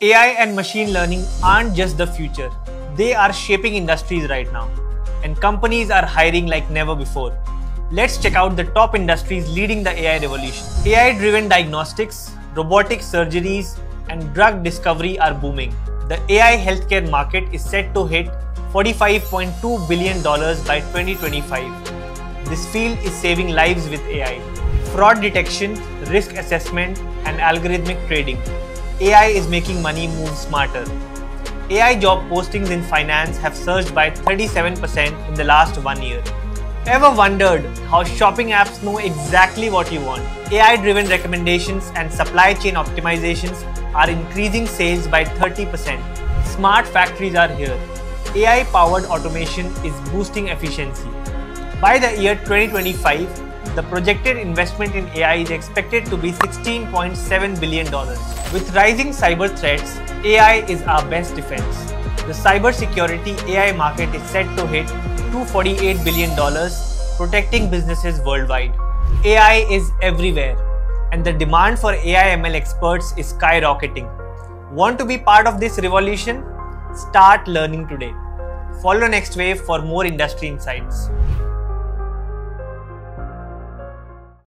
AI and machine learning aren't just the future, they are shaping industries right now. And companies are hiring like never before. Let's check out the top industries leading the AI revolution. AI driven diagnostics, robotic surgeries, and drug discovery are booming. The AI healthcare market is set to hit $45.2 billion by 2025. This field is saving lives with AI. Fraud detection, risk assessment, and algorithmic trading AI is making money move smarter. AI job postings in finance have surged by 37% in the last one year. Ever wondered how shopping apps know exactly what you want? AI driven recommendations and supply chain optimizations are increasing sales by 30%. Smart factories are here. AI powered automation is boosting efficiency. By the year 2025, the projected investment in AI is expected to be $16.7 billion. With rising cyber threats, AI is our best defense. The cybersecurity AI market is set to hit $248 billion, protecting businesses worldwide. AI is everywhere, and the demand for AI ML experts is skyrocketing. Want to be part of this revolution? Start learning today. Follow NxtWave for more industry insights.